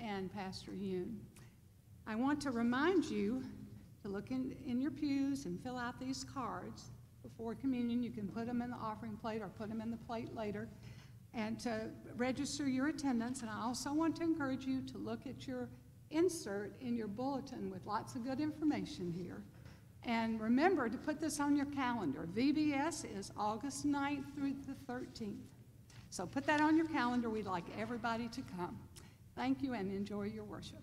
and Pastor Yoon. I want to remind you to look in, in your pews and fill out these cards before communion. You can put them in the offering plate or put them in the plate later and to register your attendance. And I also want to encourage you to look at your insert in your bulletin with lots of good information here. And remember to put this on your calendar. VBS is August 9th through the 13th. So put that on your calendar. We'd like everybody to come. Thank you and enjoy your worship.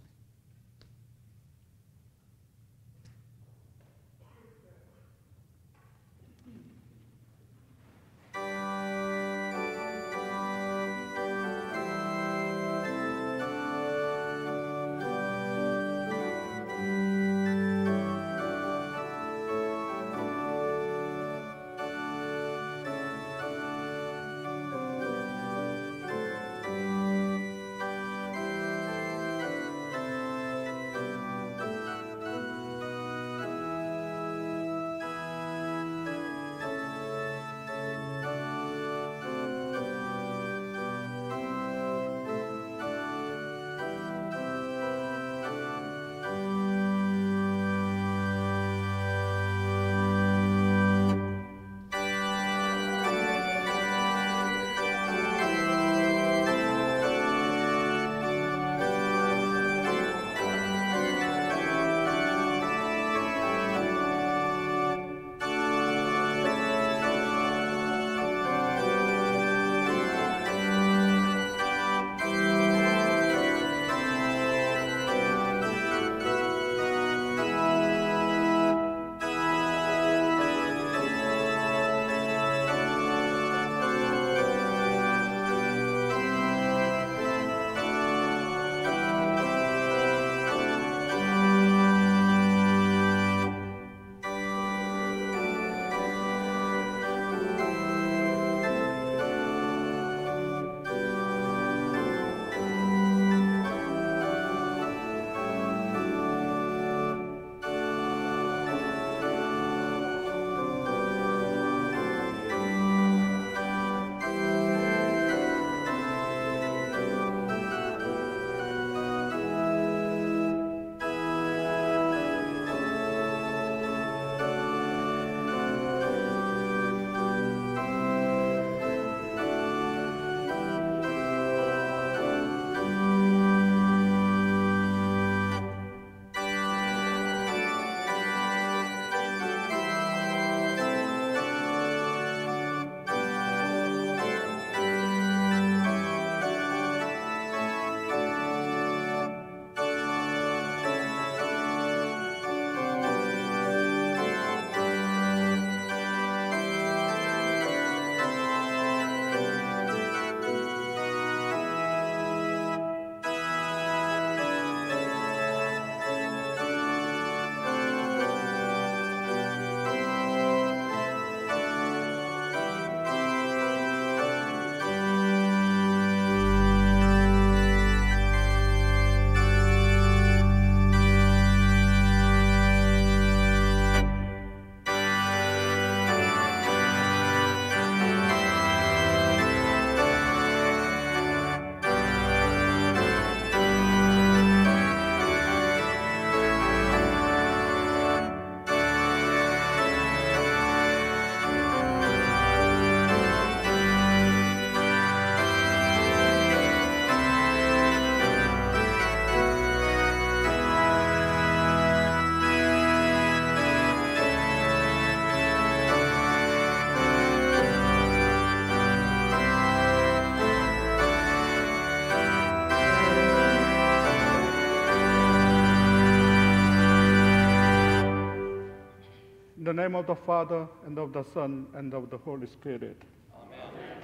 Name of the Father, and of the Son, and of the Holy Spirit. Amen.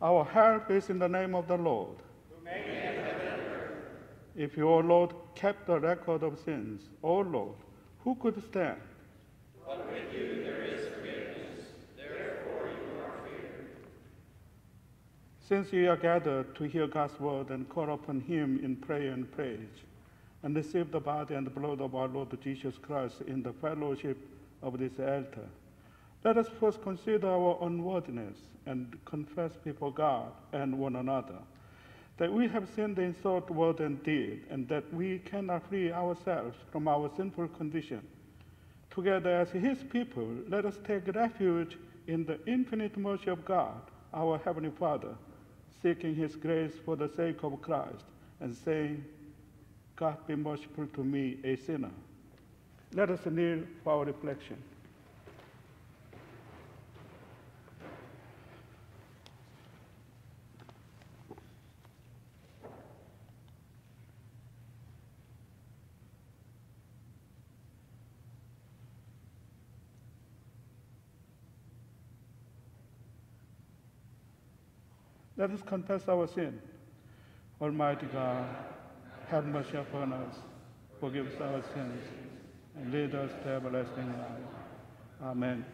Our help is in the name of the Lord. If your Lord kept the record of sins, O Lord, who could stand? But with you there is forgiveness, therefore you are feared. Since we are gathered to hear God's word and call upon Him in prayer and praise, and receive the body and blood of our Lord Jesus Christ in the fellowship of this altar. Let us first consider our unworthiness and confess before God and one another that we have sinned in thought, word, and deed, and that we cannot free ourselves from our sinful condition. Together as His people, let us take refuge in the infinite mercy of God, our Heavenly Father, seeking His grace for the sake of Christ, and saying, God be merciful to me, a sinner. Let us kneel for our reflection. Let us confess our sin. Almighty God, have mercy upon us, forgive us our sins, and lead us to everlasting life. Amen.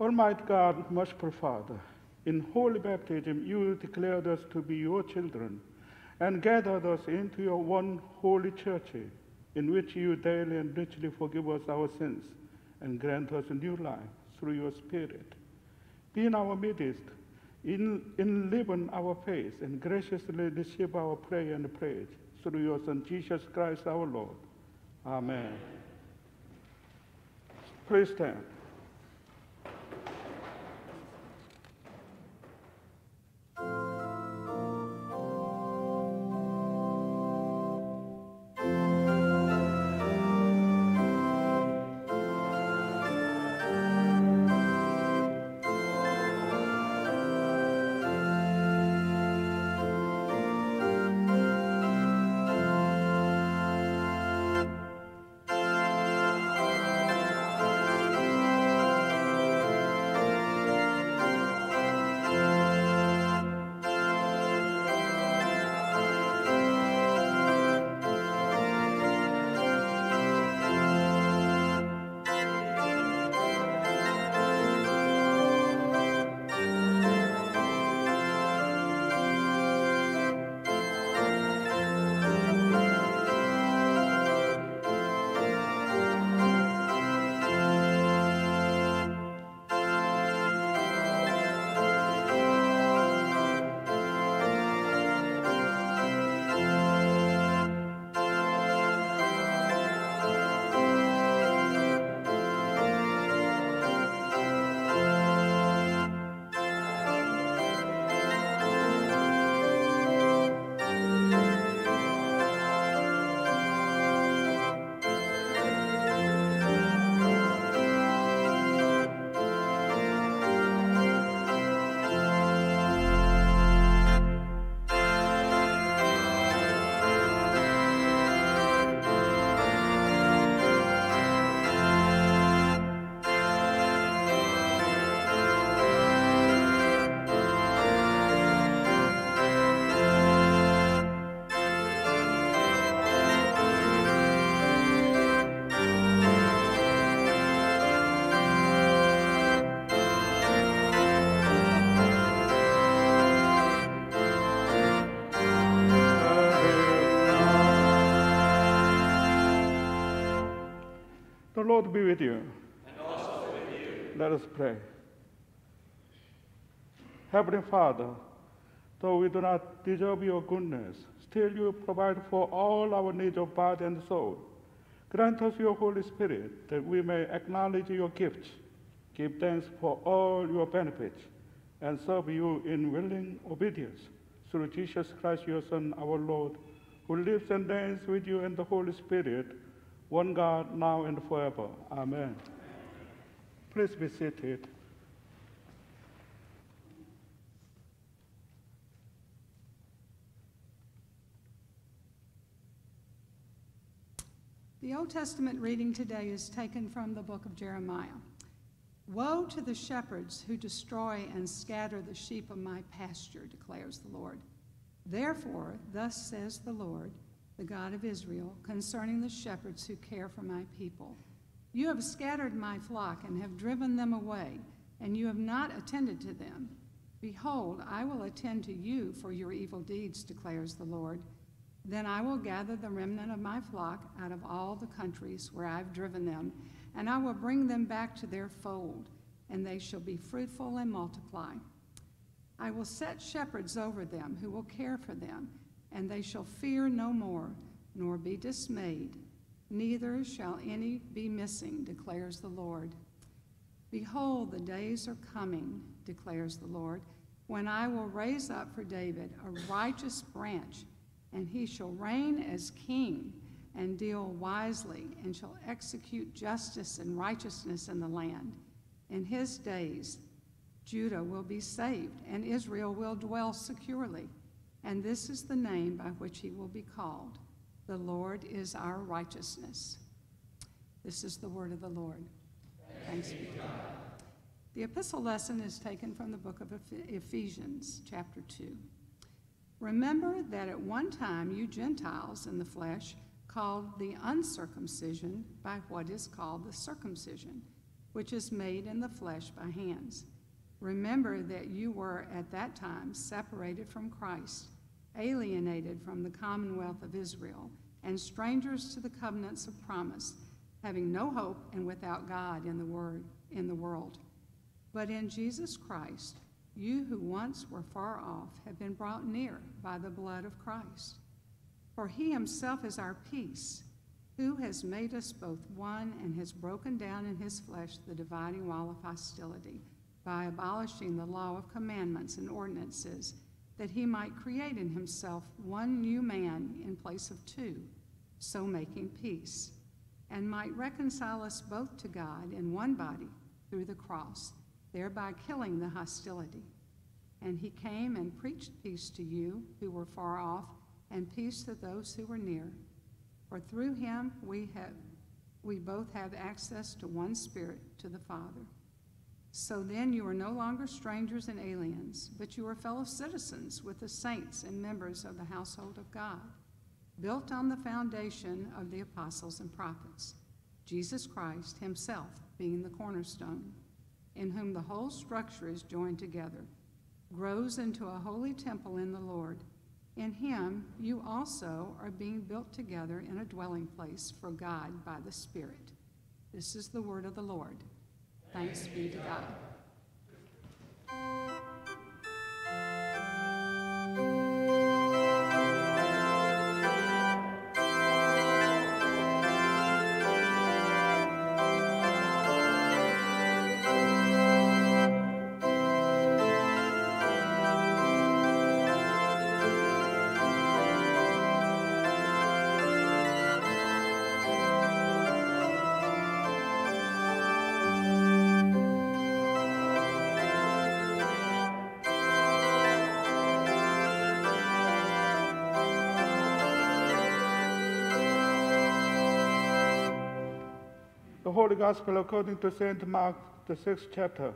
Almighty God, merciful Father, in holy baptism you declared us to be your children and gathered us into your one holy church, in which you daily and richly forgive us our sins and grant us a new life through your Spirit. Be in our midst, in, enliven our faith, and graciously receive our prayer and praise through your Son, Jesus Christ our Lord. Amen. Please stand. Lord be with you. And also with you. Let us pray. Heavenly Father, though we do not deserve your goodness, still you provide for all our needs of body and soul. Grant us your Holy Spirit that we may acknowledge your gifts, give thanks for all your benefits, and serve you in willing obedience through Jesus Christ, your Son, our Lord, who lives and reigns with you in the Holy Spirit, one God, now and forever. Amen. Please be seated. The Old Testament reading today is taken from the book of Jeremiah. Woe to the shepherds who destroy and scatter the sheep of my pasture, declares the Lord. Therefore, thus says the Lord, the God of Israel, concerning the shepherds who care for my people You have scattered my flock and have driven them away, and you have not attended to them. Behold, I will attend to you for your evil deeds, declares the Lord. Then I will gather the remnant of my flock out of all the countries where I've driven them, and I will bring them back to their fold. and they shall be fruitful and multiply. I will set shepherds over them who will care for them, and they shall fear no more, nor be dismayed, neither shall any be missing, declares the Lord. Behold, the days are coming, declares the Lord, when I will raise up for David a righteous branch, and he shall reign as king and deal wisely, and shall execute justice and righteousness in the land. In his days, Judah will be saved, and Israel will dwell securely. And this is the name by which he will be called The Lord is our righteousness. This is the word of the Lord. Thanks be to God. The epistle lesson is taken from the book of Ephesians, chapter 2. Remember that at one time you Gentiles in the flesh called the uncircumcision by what is called the circumcision, which is made in the flesh by hands. Remember that you were at that time separated from Christ, alienated from the commonwealth of Israel, and strangers to the covenants of promise, having no hope and without God in the word in the world. But in Jesus Christ, you who once were far off have been brought near by the blood of Christ. For he himself is our peace, who has made us both one and has broken down in his flesh the dividing wall of hostility by abolishing the law of commandments and ordinances, that he might create in himself one new man in place of two, so making peace, and might reconcile us both to God in one body through the cross, thereby killing the hostility. And he came and preached peace to you who were far off and peace to those who were near. For through him we have we both have access to one spirit to the Father. So then you are no longer strangers and aliens, but you are fellow citizens with the saints and members of the household of God, built on the foundation of the apostles and prophets, Jesus Christ himself being the cornerstone, in whom the whole structure is joined together, grows into a holy temple in the Lord in him, you also are being built together in a dwelling place for God by the Spirit. This is the word of the Lord. Thanks be to God. The Holy Gospel according to St. Mark, the sixth chapter.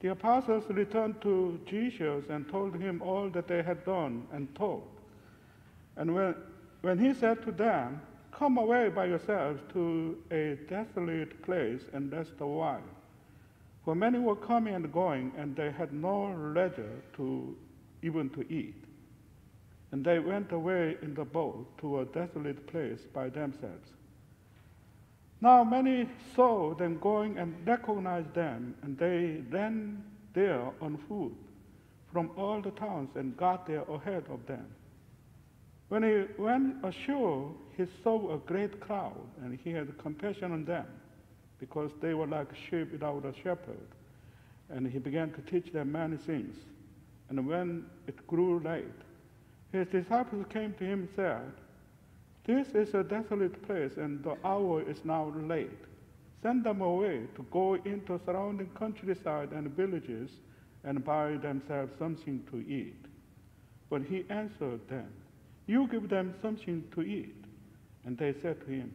The apostles returned to Jesus and told him all that they had done and told. And when, when he said to them, Come away by yourselves to a desolate place and rest a while. For many were coming and going, and they had no leisure to even to eat. And they went away in the boat to a desolate place by themselves. Now many saw them going and recognized them, and they ran there on foot from all the towns and got there ahead of them. When he went ashore, he saw a great crowd, and he had compassion on them, because they were like sheep without a shepherd. And he began to teach them many things. And when it grew late, his disciples came to him and said, This is a desolate place, and the hour is now late. Send them away to go into surrounding countryside and villages and buy themselves something to eat. But he answered them, You give them something to eat. And they said to him,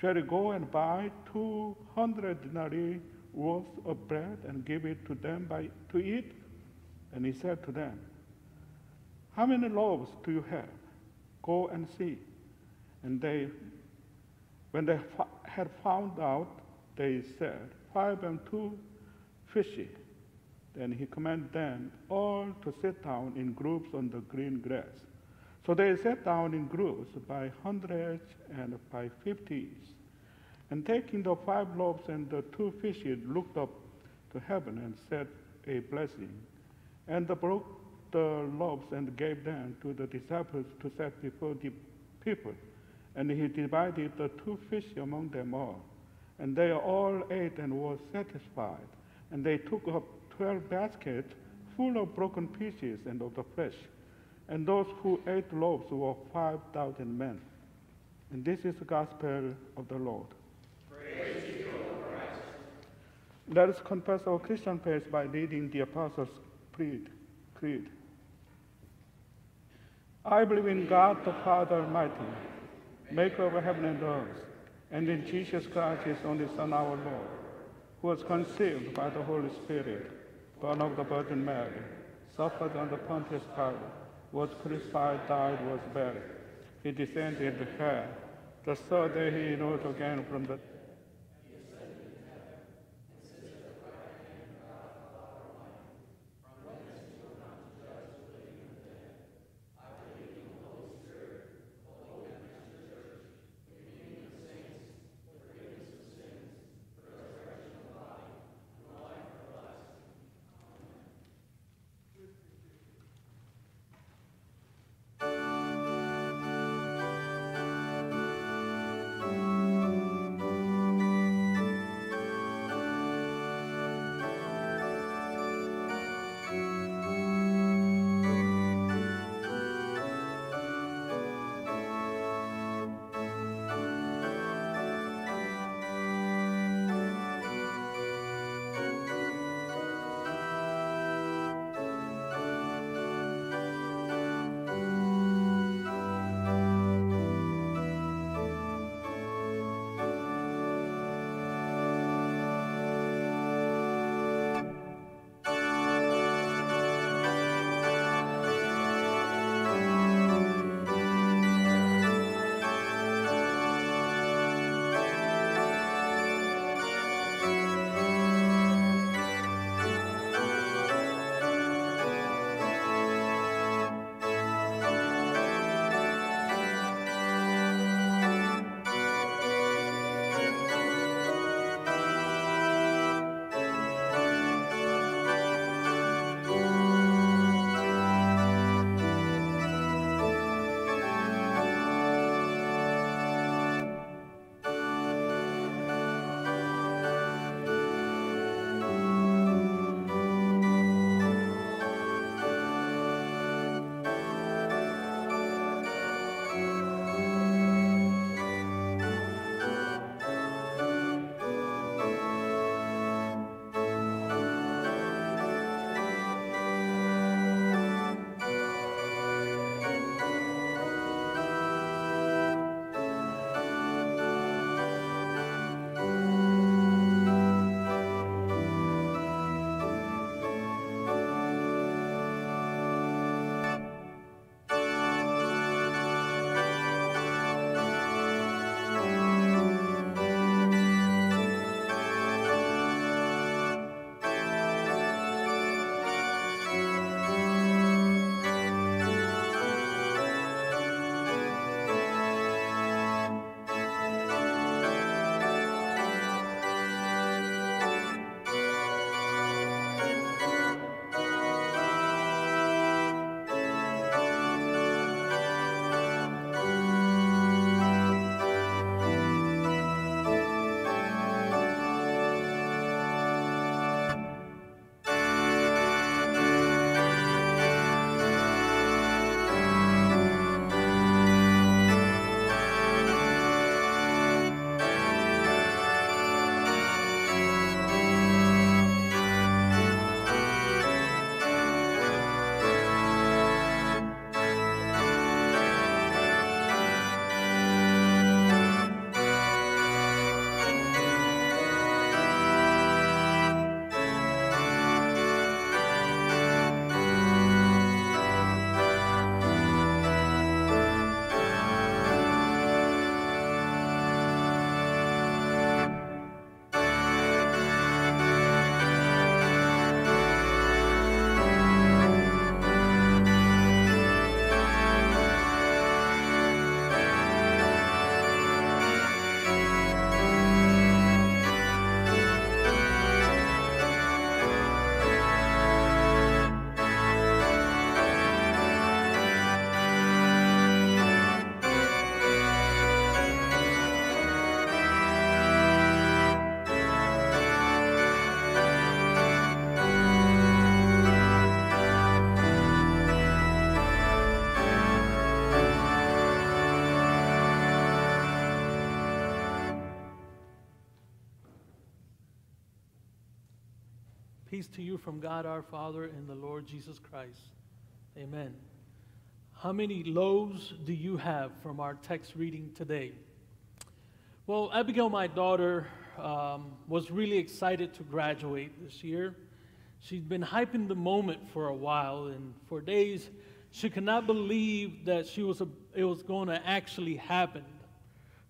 Shall we go and buy two hundred denarii worth of bread and give it to them by, to eat? And he said to them, how many loaves do you have? Go and see. And they, when they had found out, they said, Five and two fishy. Then he commanded them all to sit down in groups on the green grass. So they sat down in groups by hundreds and by fifties. And taking the five loaves and the two fishes, looked up to heaven and said a blessing. And the broke the loaves and gave them to the disciples to set before the people. And he divided the two fish among them all. And they all ate and were satisfied. And they took up twelve baskets full of broken pieces and of the flesh. And those who ate loaves were five thousand men. And this is the gospel of the Lord. Let us confess our Christian faith by reading the Apostles' Creed. Creed. I believe in God the Father Almighty, maker of heaven and earth, and in Jesus Christ, his only Son, our Lord, who was conceived by the Holy Spirit, born of the Virgin Mary, suffered under Pontius Pilate, was crucified, died, was buried. He descended into hell. The third day he rose again from the Peace to you from God our Father and the Lord Jesus Christ. Amen. How many loaves do you have from our text reading today? Well, Abigail, my daughter, um, was really excited to graduate this year. She'd been hyping the moment for a while, and for days she could not believe that she was a, it was going to actually happen.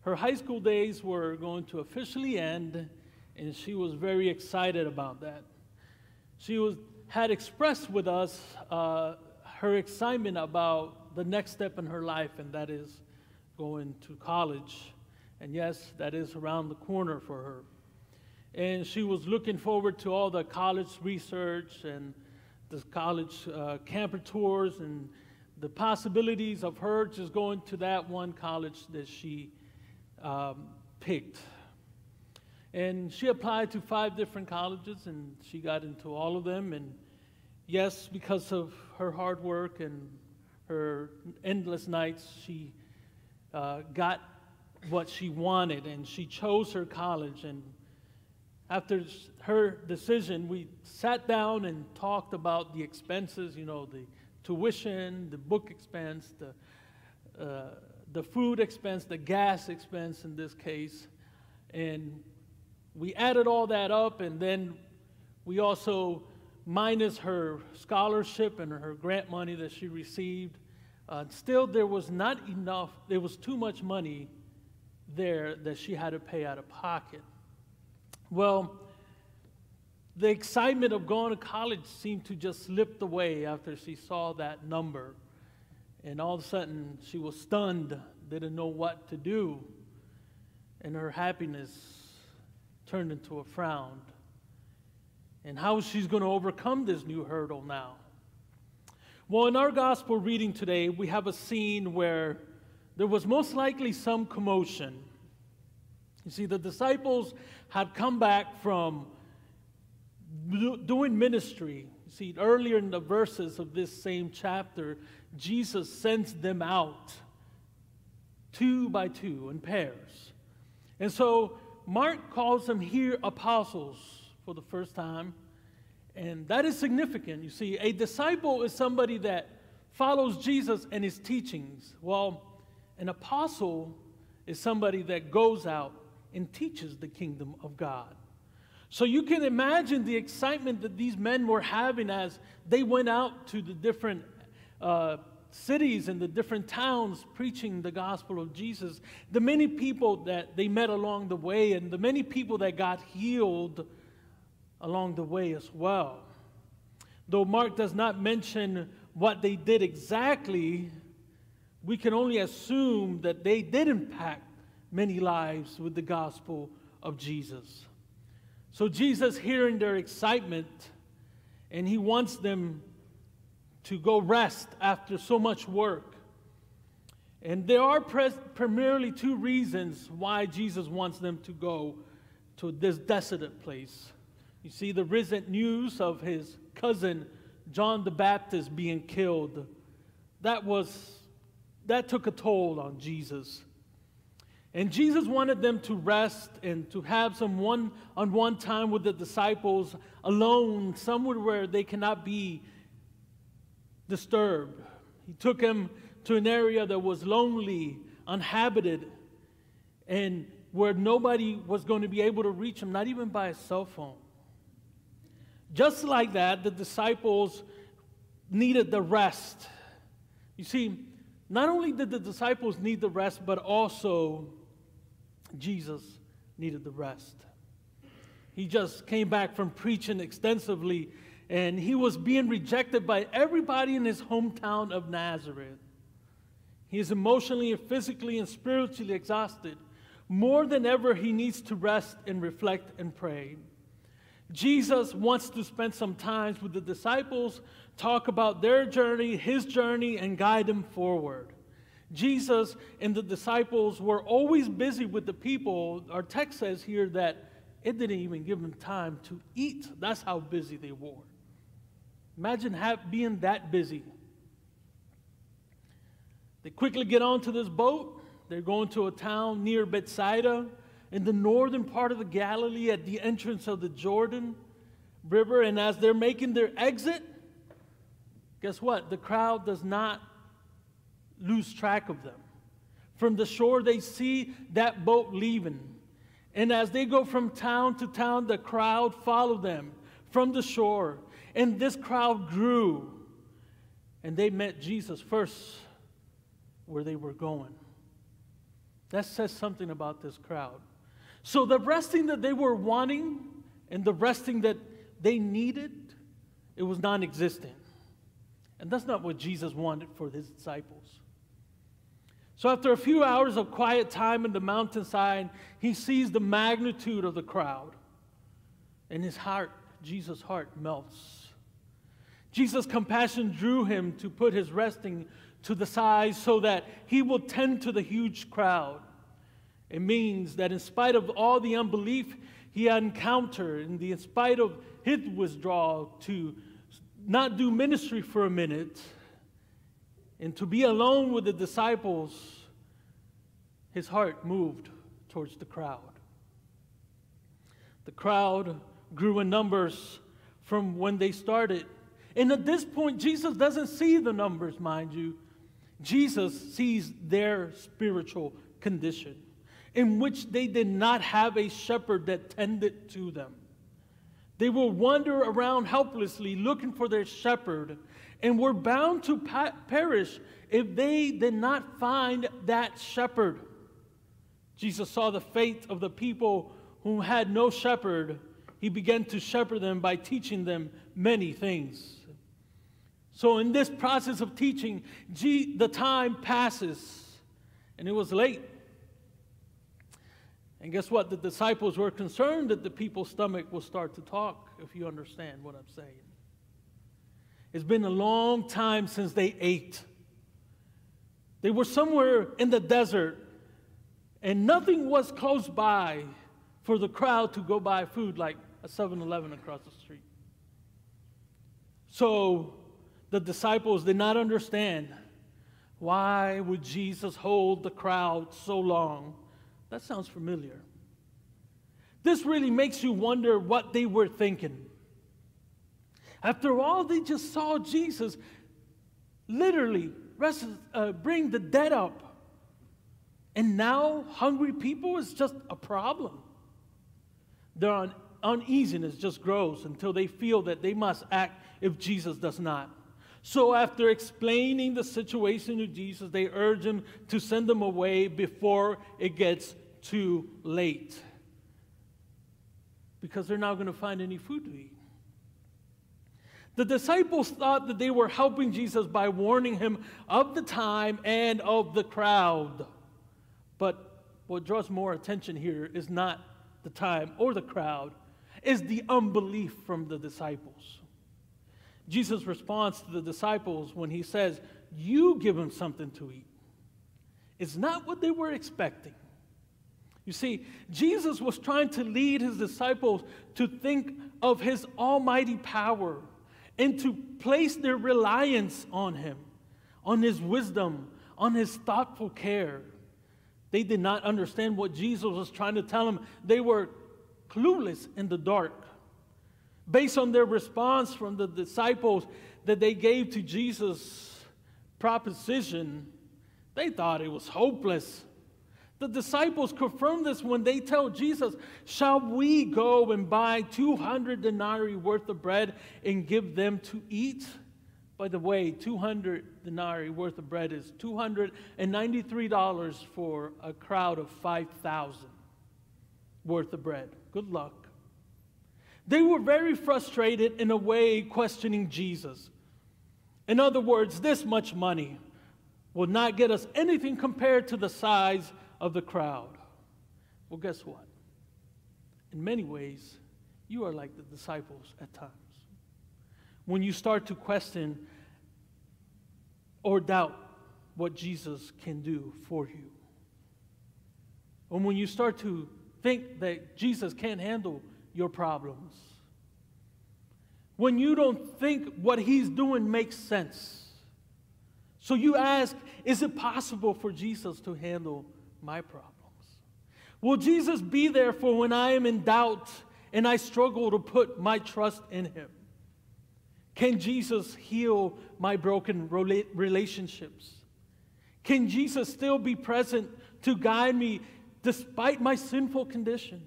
Her high school days were going to officially end, and she was very excited about that. She was, had expressed with us uh, her excitement about the next step in her life, and that is going to college. And yes, that is around the corner for her. And she was looking forward to all the college research and the college uh, camper tours and the possibilities of her just going to that one college that she um, picked. And she applied to five different colleges and she got into all of them. And yes, because of her hard work and her endless nights, she uh, got what she wanted and she chose her college. And after her decision, we sat down and talked about the expenses, you know, the tuition, the book expense, the, uh, the food expense, the gas expense in this case. And we added all that up, and then we also, minus her scholarship and her grant money that she received, uh, still there was not enough, there was too much money there that she had to pay out of pocket. Well, the excitement of going to college seemed to just slip away after she saw that number. And all of a sudden, she was stunned, didn't know what to do. And her happiness turned into a frown. And how she's going to overcome this new hurdle now. Well, in our gospel reading today, we have a scene where there was most likely some commotion. You see, the disciples had come back from doing ministry. You see, earlier in the verses of this same chapter, Jesus sends them out two by two in pairs. And so Mark calls them here apostles for the first time. And that is significant. You see, a disciple is somebody that follows Jesus and his teachings. Well, an apostle is somebody that goes out and teaches the kingdom of God. So you can imagine the excitement that these men were having as they went out to the different uh, cities and the different towns preaching the gospel of Jesus. The many people that they met along the way, and the many people that got healed along the way as well. Though Mark does not mention what they did exactly, we can only assume that they did impact many lives with the gospel of Jesus. So Jesus, hearing their excitement, and he wants them to go rest after so much work. And there are primarily two reasons why Jesus wants them to go to this desolate place. You see, the recent news of his cousin John the Baptist being killed, that was that took a toll on Jesus. And Jesus wanted them to rest and to have some one on one time with the disciples alone, somewhere where they cannot be disturbed. He took him to an area that was lonely, uninhabited, and where nobody was going to be able to reach him, not even by a cell phone. Just like that, the disciples needed the rest. You see, not only did the disciples need the rest, but also Jesus needed the rest. He just came back from preaching extensively, and he was being rejected by everybody in his hometown of Nazareth. He is emotionally and physically and spiritually exhausted. More than ever, he needs to rest and reflect and pray. Jesus wants to spend some time with the disciples, talk about their journey, his journey, and guide them forward. Jesus and the disciples were always busy with the people. Our text says here that it didn't even give them time to eat. That's how busy they were. Imagine have, being that busy. They quickly get onto this boat. They're going to a town near Bethsaida in the northern part of the Galilee at the entrance of the Jordan. river, and as they're making their exit, guess what? The crowd does not lose track of them. From the shore, they see that boat leaving. And as they go from town to town, the crowd follow them from the shore. And this crowd grew. And they met Jesus first where they were going. That says something about this crowd. So the resting that they were wanting and the resting that they needed, it was non existent. And that's not what Jesus wanted for his disciples. So, after a few hours of quiet time in the mountainside, he sees the magnitude of the crowd. And his heart, Jesus' heart, melts. Jesus' compassion drew him to put his resting to the side so that he will tend to the huge crowd. It means that in spite of all the unbelief he encountered, and in spite of his withdrawal to not do ministry for a minute, and to be alone with the disciples, his heart moved towards the crowd. The crowd grew in numbers from when they started. And at this point, Jesus doesn't see the numbers, mind you. Jesus sees their spiritual condition, in which they did not have a shepherd that tended to them. They will wander around helplessly looking for their shepherd and were bound to perish if they did not find that shepherd. Jesus saw the fate of the people who had no shepherd. He began to shepherd them by teaching them many things. So, in this process of teaching, the time passes, and it was late. And guess what? The disciples were concerned that the people's stomach will start to talk, if you understand what I'm saying. It's been a long time since they ate. They were somewhere in the desert, and nothing was close by for the crowd to go buy food like a 7 Eleven across the street. So the disciples did not understand why would Jesus hold the crowd so long? That sounds familiar. This really makes you wonder what they were thinking. After all, they just saw Jesus literally rest, uh, bring the dead up. And now, hungry people is just a problem. Their un- uneasiness just grows until they feel that they must act if Jesus does not. So, after explaining the situation to Jesus, they urge him to send them away before it gets too late. Because they're not going to find any food to eat. The disciples thought that they were helping Jesus by warning him of the time and of the crowd. But what draws more attention here is not the time or the crowd, is the unbelief from the disciples. Jesus' response to the disciples when he says, You give them something to eat, is not what they were expecting. You see, Jesus was trying to lead his disciples to think of his almighty power and to place their reliance on him, on his wisdom, on his thoughtful care. They did not understand what Jesus was trying to tell them. They were clueless in the dark. Based on their response from the disciples that they gave to Jesus' proposition, they thought it was hopeless. The disciples confirm this when they tell Jesus, Shall we go and buy 200 denarii worth of bread and give them to eat? By the way, 200 denarii worth of bread is $293 for a crowd of 5,000 worth of bread. Good luck. They were very frustrated in a way, questioning Jesus. In other words, this much money will not get us anything compared to the size of the crowd. Well, guess what? In many ways, you are like the disciples at times. When you start to question or doubt what Jesus can do for you, and when you start to think that Jesus can't handle your problems. When you don't think what he's doing makes sense. So you ask, is it possible for Jesus to handle my problems? Will Jesus be there for when I am in doubt and I struggle to put my trust in Him? Can Jesus heal my broken relationships? Can Jesus still be present to guide me despite my sinful condition?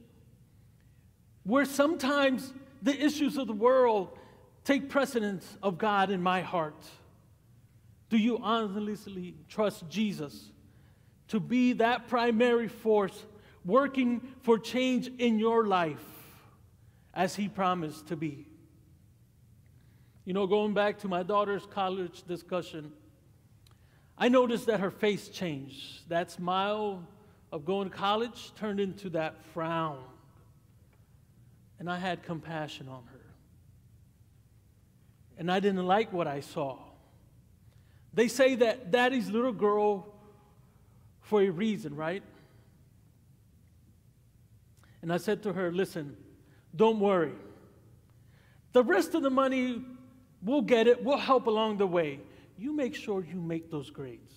Where sometimes the issues of the world take precedence of God in my heart. Do you honestly trust Jesus to be that primary force working for change in your life as He promised to be? You know, going back to my daughter's college discussion, I noticed that her face changed. That smile of going to college turned into that frown. And I had compassion on her. And I didn't like what I saw. They say that daddy's little girl for a reason, right? And I said to her, listen, don't worry. The rest of the money, we'll get it, we'll help along the way. You make sure you make those grades.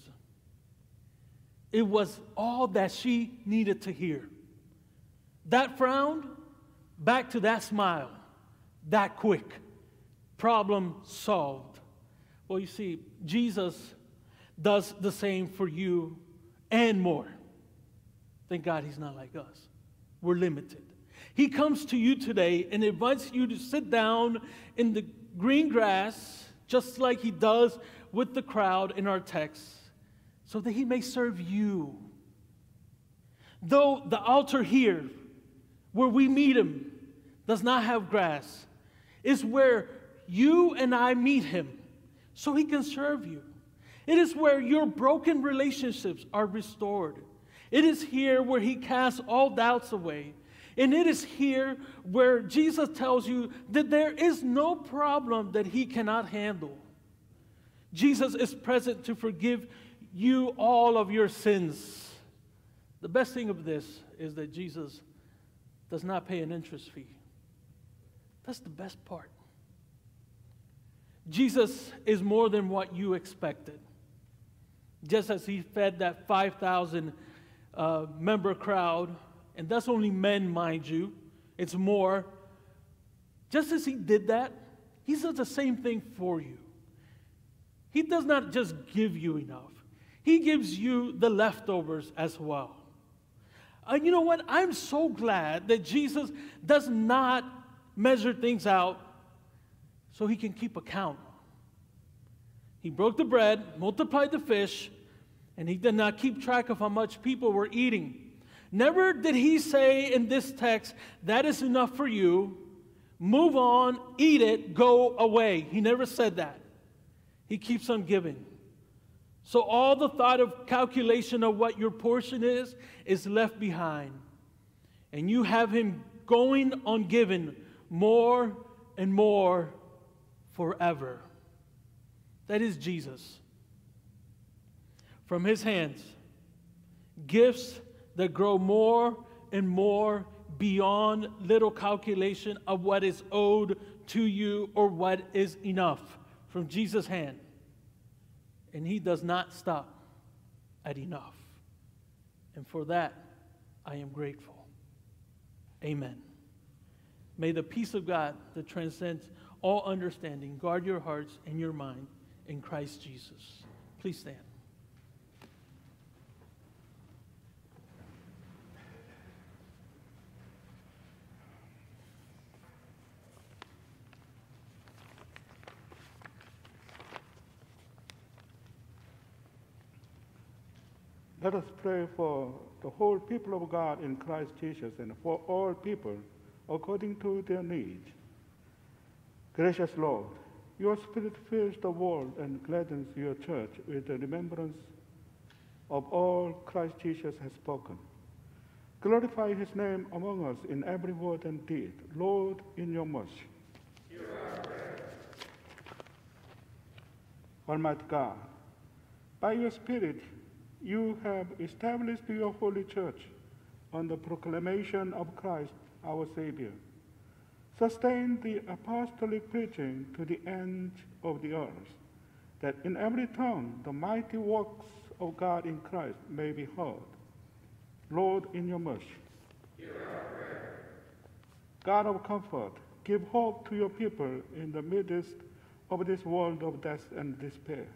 It was all that she needed to hear. That frown, back to that smile, that quick. Problem solved. Well, you see, Jesus does the same for you and more. Thank God he's not like us. We're limited. He comes to you today and invites you to sit down in the green grass, just like he does with the crowd in our text, so that he may serve you. Though the altar here, where we meet him, does not have grass, is where you and I meet him so he can serve you. It is where your broken relationships are restored. It is here where he casts all doubts away. And it is here where Jesus tells you that there is no problem that he cannot handle. Jesus is present to forgive you all of your sins. The best thing of this is that Jesus does not pay an interest fee. That's the best part. Jesus is more than what you expected. Just as he fed that 5,000 uh, member crowd, and that's only men, mind you, it's more. Just as he did that, he does the same thing for you. He does not just give you enough, he gives you the leftovers as well. And you know what? I'm so glad that Jesus does not measure things out so he can keep account. He broke the bread, multiplied the fish, and he did not keep track of how much people were eating. Never did he say in this text, That is enough for you. Move on, eat it, go away. He never said that. He keeps on giving. So all the thought of calculation of what your portion is is left behind. And you have him going on giving more and more forever. That is Jesus. From his hands, gifts that grow more and more beyond little calculation of what is owed to you or what is enough from Jesus' hand. And he does not stop at enough. And for that, I am grateful. Amen. May the peace of God that transcends all understanding guard your hearts and your mind in Christ Jesus. Please stand. Let us pray for the whole people of God in Christ Jesus and for all people according to their needs. Gracious Lord, your Spirit fills the world and gladdens your church with the remembrance of all Christ Jesus has spoken. Glorify his name among us in every word and deed. Lord, in your mercy. Almighty God, by your Spirit, you have established your holy church on the proclamation of Christ our Savior. Sustain the apostolic preaching to the end of the earth, that in every tongue the mighty works of God in Christ may be heard. Lord, in your mercy. God of comfort, give hope to your people in the midst of this world of death and despair.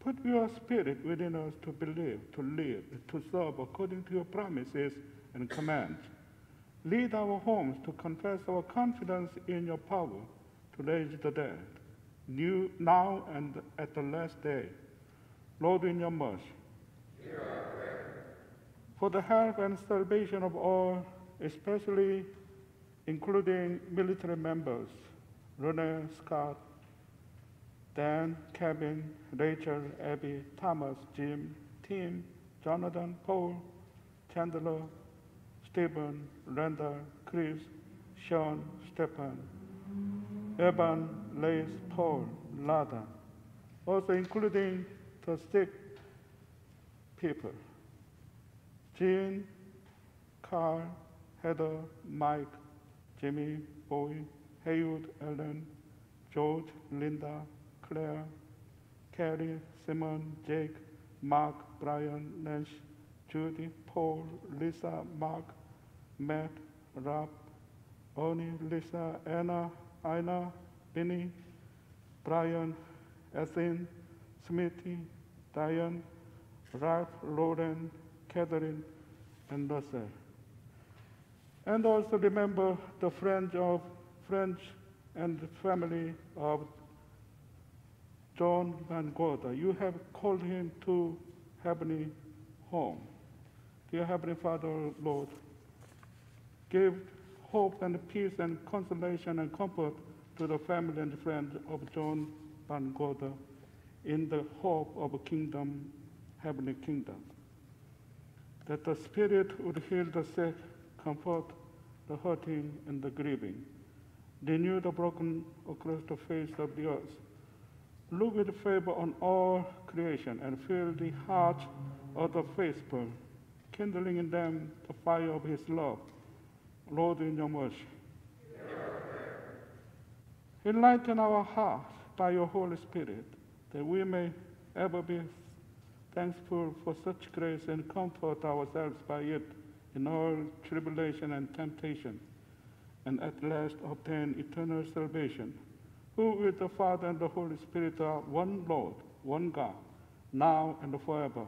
Put your spirit within us to believe, to live, to serve according to your promises and commands. Lead our homes to confess our confidence in your power to raise the dead, new, now and at the last day. Lord, in your mercy. For the health and salvation of all, especially including military members, Rene, Scott, Dan, Kevin, Rachel, Abby, Thomas, Jim, Tim, Jonathan, Paul, Chandler, Stephen, Randall, Chris, Sean, Stephen, Evan, Lace, Paul, Lada, also including the sick people, Jean, Carl, Heather, Mike, Jimmy, Boy, Haywood, Ellen, George, Linda, Claire, Carrie, Simon, Jake, Mark, Brian, Nash, Judy, Paul, Lisa, Mark, Matt, Rob, Oni, Lisa, Anna, Ina, Benny, Brian, Ethan, Smithy, Diane, Ralph, Lauren, Catherine, and Russell. And also remember the friends of friends and family of John Van Gogh. You have called him to heavenly home. Dear Heavenly Father, Lord, give hope and peace and consolation and comfort to the family and friends of John Van Gogh in the hope of a kingdom, heavenly kingdom. That the Spirit would heal the sick, comfort the hurting and the grieving, renew the broken across the face of the earth. Look with favor on all creation and fill the hearts of the faithful, kindling in them the fire of His love. Lord, in your mercy. Enlighten our hearts by your Holy Spirit, that we may ever be thankful for such grace and comfort ourselves by it in all tribulation and temptation, and at last obtain eternal salvation, who with the Father and the Holy Spirit are one Lord, one God, now and forever.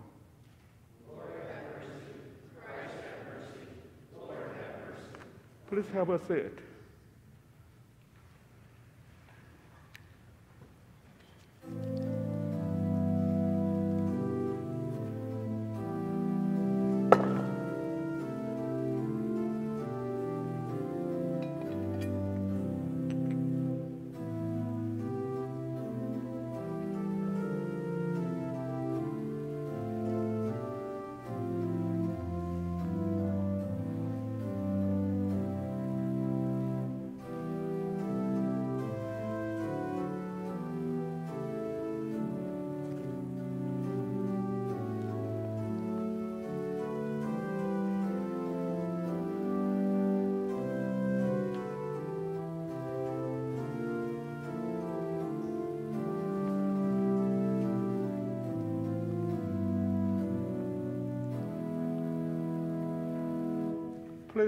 Please have a seat.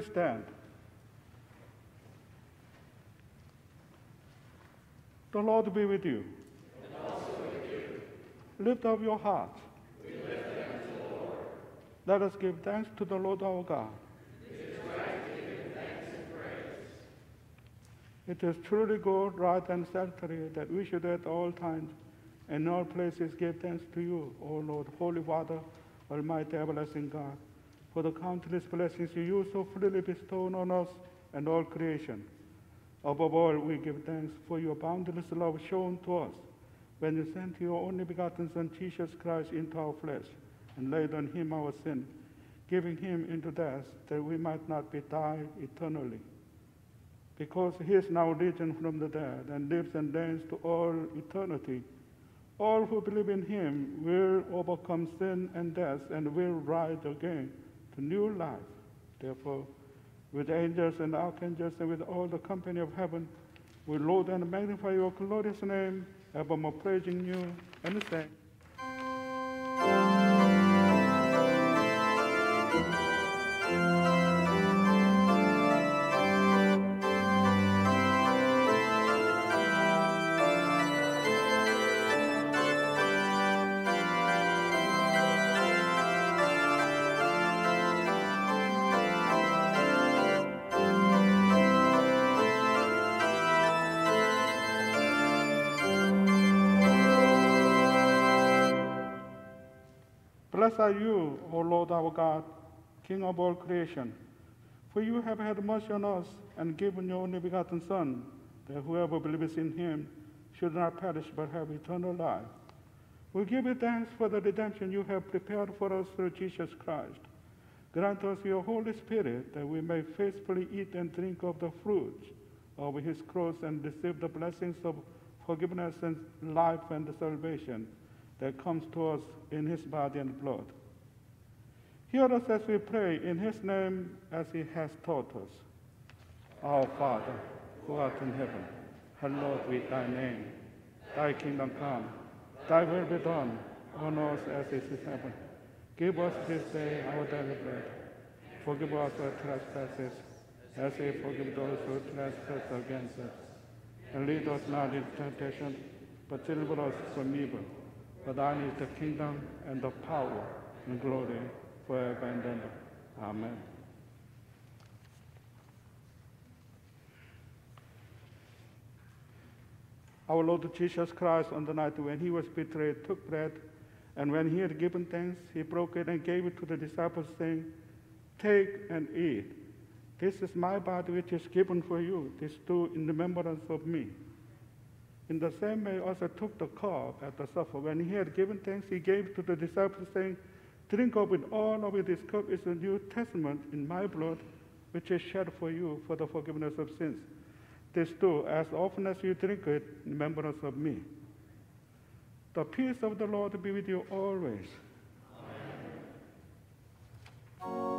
Stand. The Lord be with you. Lift up your hearts. Let us give thanks to the Lord our God. It is truly good, right, and salutary that we should at all times and all places give thanks to you, O Lord, Holy Father, Almighty, everlasting God, for the countless blessings you so freely bestow on us and all creation. Above all, we give thanks for your boundless love shown to us when you sent your only begotten Son, Jesus Christ, into our flesh and laid on him our sin, giving him into death that we might not be die eternally. Because he is now risen from the dead and lives and reigns to all eternity, all who believe in him will overcome sin and death and will rise again to new life. Therefore, with angels and archangels and with all the company of heaven, we laud and magnify your glorious name, evermore praising you and saying, Blessed are you, O Lord our God, King of all creation. For you have had mercy on us and given your only begotten Son, that whoever believes in him should not perish but have eternal life. We give you thanks for the redemption you have prepared for us through Jesus Christ. Grant us your Holy Spirit that we may faithfully eat and drink of the fruits of his cross and receive the blessings of forgiveness and life and salvation that comes to us in his body and blood. Hear us as we pray in his name as he has taught us. Our Father, who art in heaven, hallowed be thy name. Thy kingdom come, thy will be done on earth as it is in heaven. Give us this day our daily bread. Forgive us our trespasses, as we forgive those who trespass against us. And lead us not into temptation, but deliver us from evil. For thine is the kingdom and the power and glory forever and ever. Amen. Our Lord Jesus Christ, on the night when he was betrayed, took bread, and when he had given thanks, he broke it and gave it to the disciples, saying, Take and eat. This is my body which is given for you. This do in remembrance of me. In the same way, also took the cup at the supper. When he had given thanks, he gave to the disciples, saying, Drink of it, all of it. This cup is the New Testament in my blood, which is shed for you for the forgiveness of sins. This do, as often as you drink it, in remembrance of me. The peace of the Lord be with you always. Please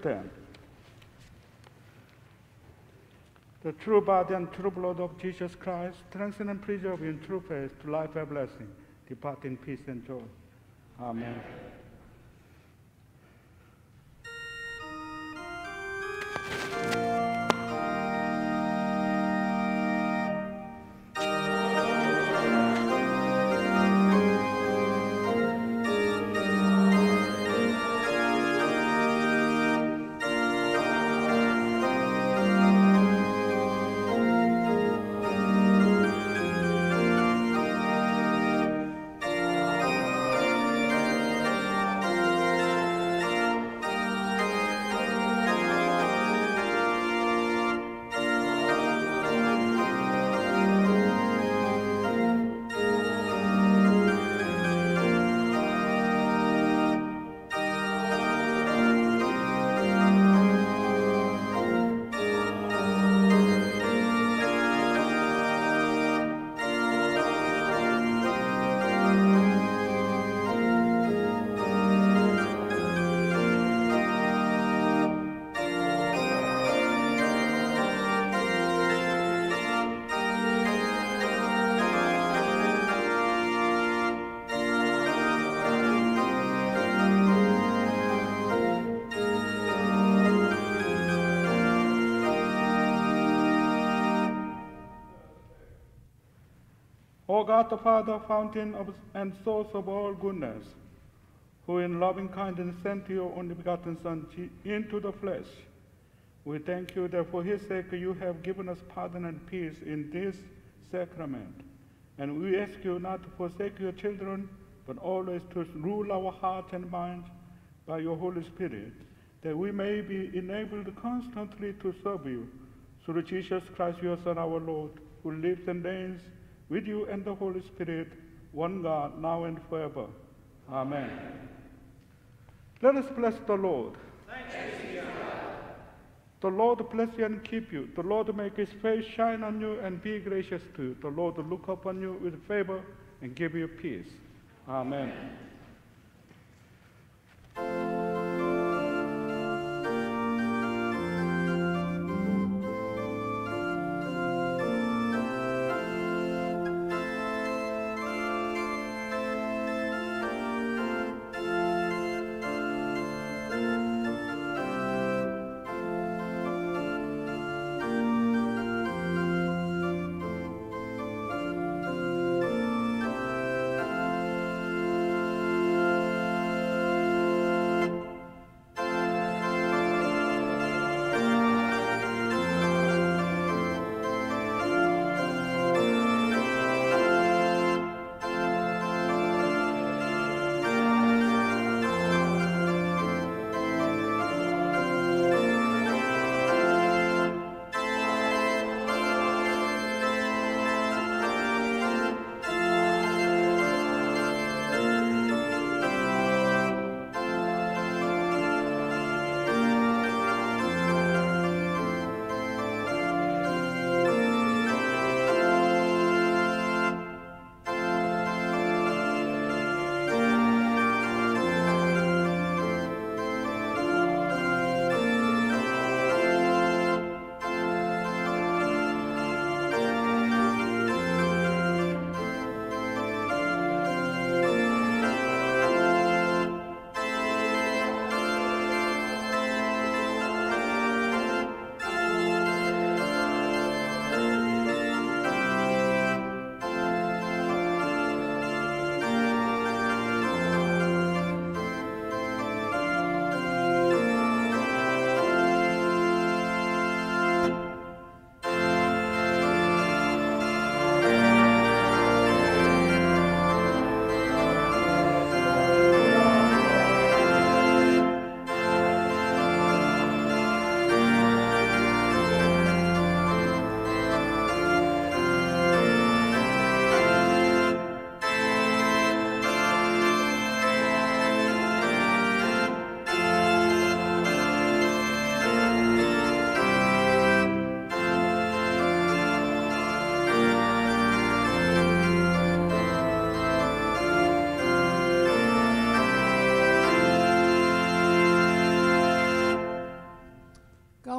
stand. The true body and true blood of Jesus Christ, strengthen and preserve in true faith to life everlasting. Depart in peace and joy. Amen. O God the Father, fountain of, and source of all goodness, who in loving kindness sent your only begotten Son into the flesh, we thank you that for his sake you have given us pardon and peace in this sacrament. And we ask you not to forsake your children, but always to rule our hearts and minds by your Holy Spirit, that we may be enabled constantly to serve you through Jesus Christ, your Son, our Lord, who lives and reigns with you and the Holy Spirit, one God, now and forever. Amen. Let us bless the Lord. The Lord bless you and keep you. The Lord make his face shine on you and be gracious to you. The Lord look upon you with favor and give you peace. Amen.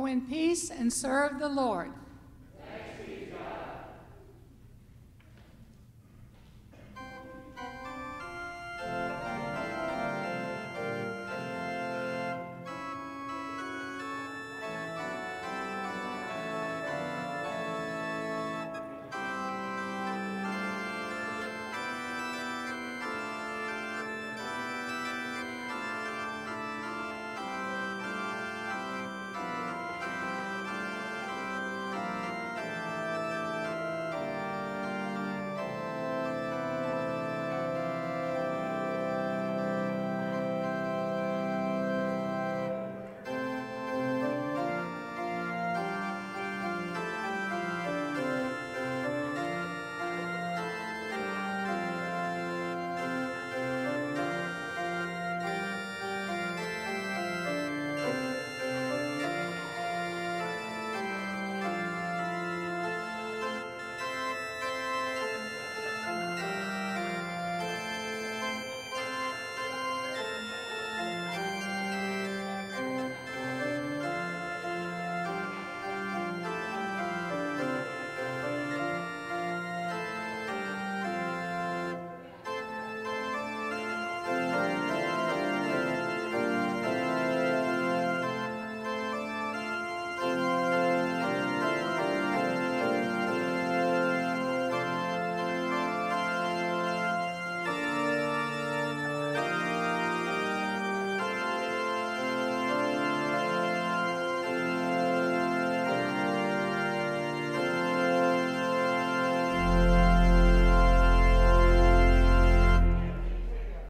In peace and serve the Lord.